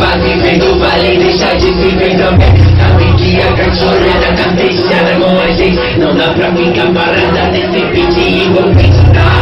Acaba vivendo vale deixar de viver também Sabem que a cachorrada tá fechada com a gente Não dá pra ficar parada nesse beat envolvente tá?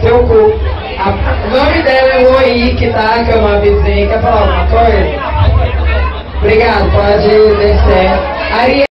Seu cu. A, o nome dela é Loic, tá? Que é uma vizinha. Quer falar alguma coisa? Obrigado, pode descer. Ariel.